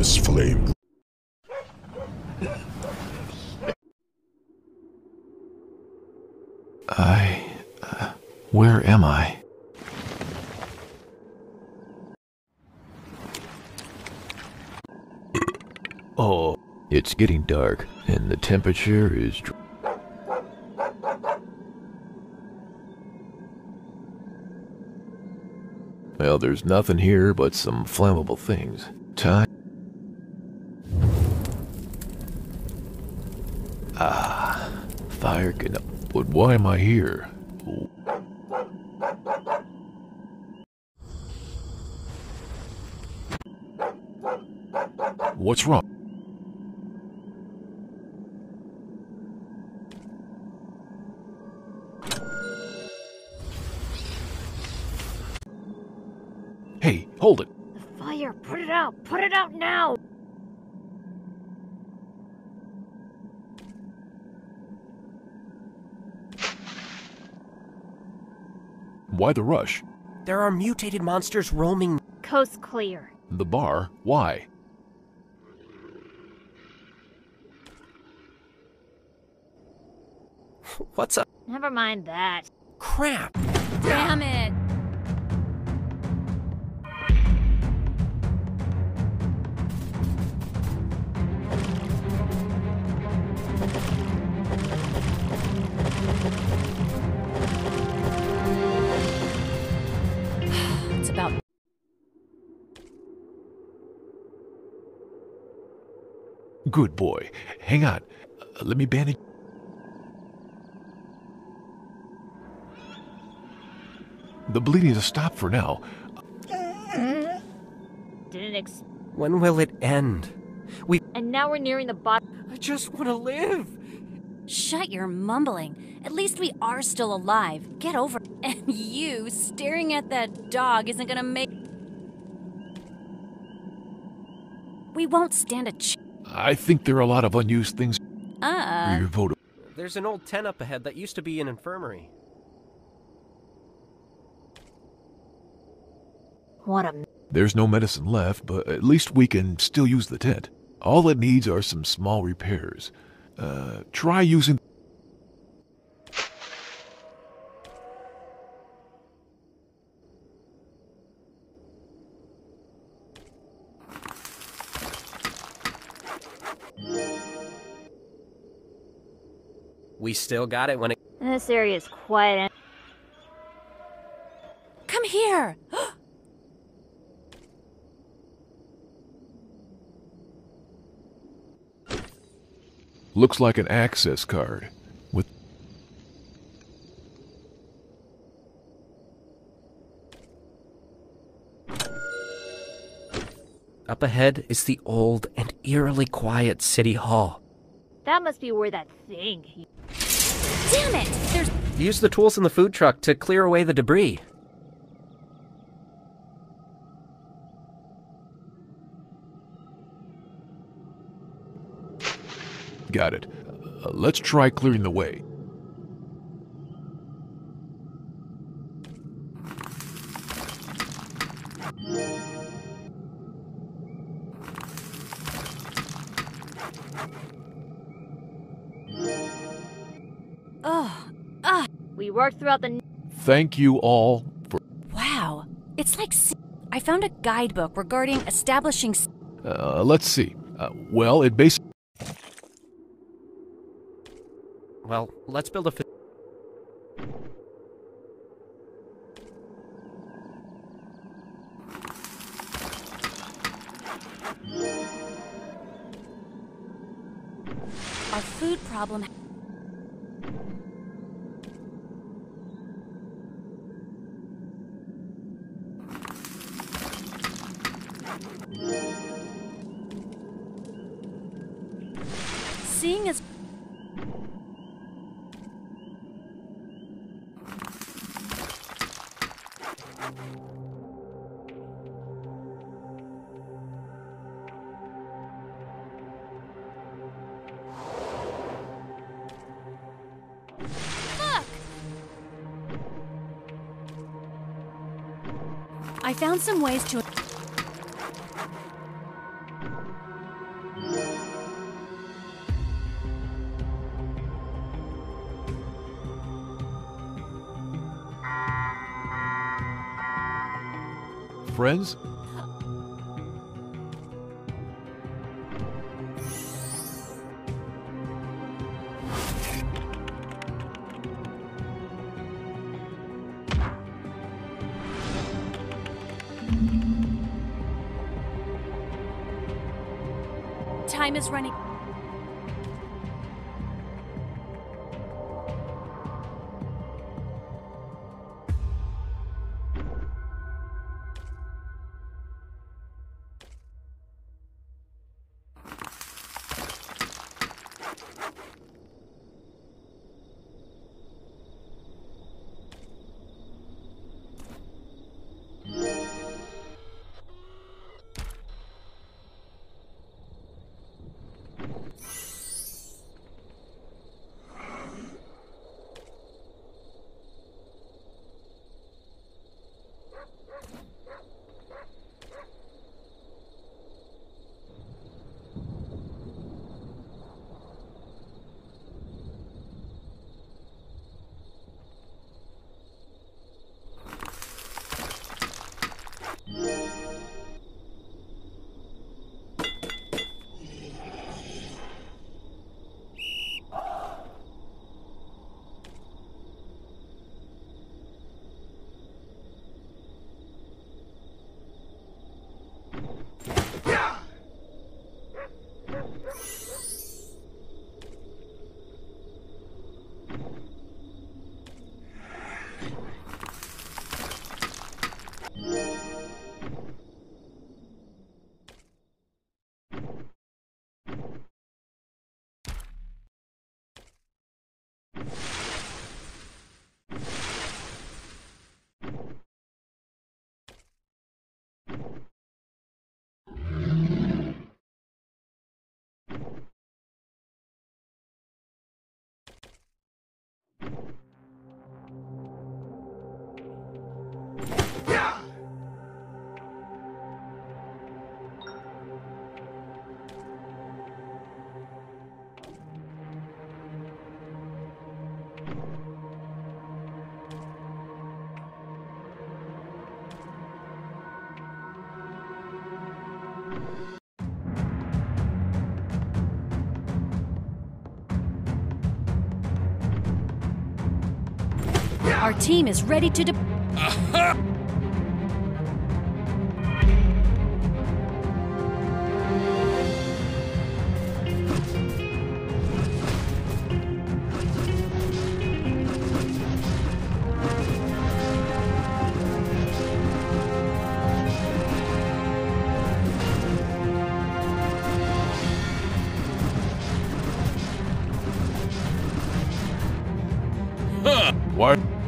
endless flame. I. Uh, where am I? Oh, it's getting dark, and the temperature is. Dr- well, there's nothing here but some flammable things. Time. Ah, fire can. But why am I here? What's wrong? Hey, hold it. The fire! Put it out! Put it out now! Why the rush? There are mutated monsters roaming. Coast clear. The bar? Why? What's up? Never mind that. Crap! Damn it! Good boy. Hang on. Uh, let me bandage. The bleeding has stopped for now. Didn't ex- When will it end? We. And now we're nearing the bottom. I just want to live! Shut your mumbling. At least we are still alive. Get over it. And you staring at that dog isn't gonna make. We won't stand a ch. I think there are a lot of unused things. Uh. Your vote. There's an old tent up ahead that used to be an infirmary. What a. There's no medicine left, but at least we can still use the tent. All it needs are some small repairs. Uh, try using. We still got it when it. This area is quiet and. Come here! Looks like an access card. Up ahead is the old and eerily quiet City Hall. That must be where that thing. Damn it! There's. Use the tools in the food truck to clear away the debris. got it. Uh, let's try clearing the way. Oh, ah, We worked throughout the. Thank you all for. wow. It's like. se- I found a guidebook regarding establishing. s- Uh, let's see. Uh, well, it basically. Well, let's build a. problem. Seeing as I found some ways to. Friends? Time is running. Our team is ready to de- Why?